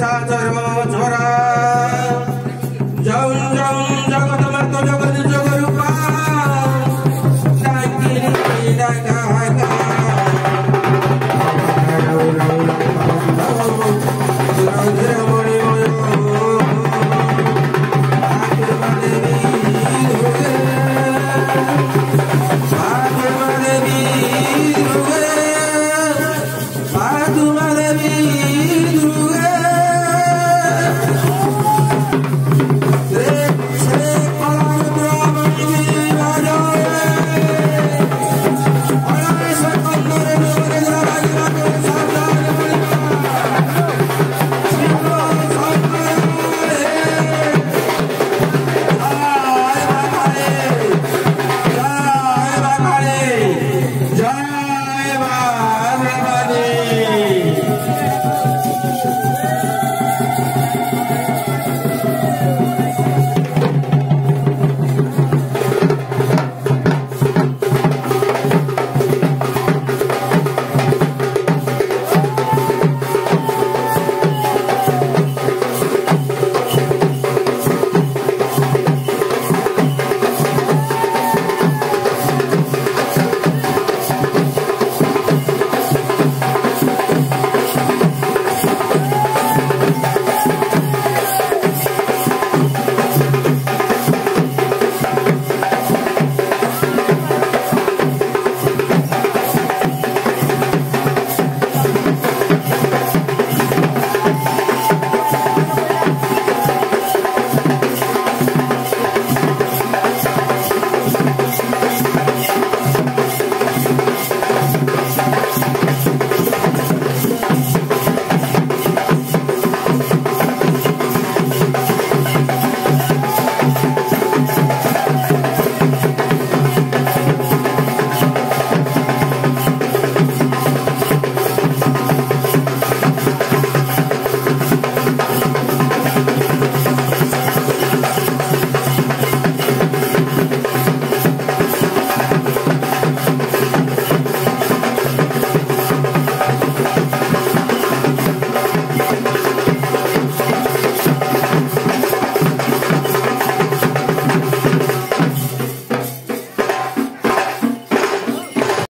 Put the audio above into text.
ta ta ta ta party.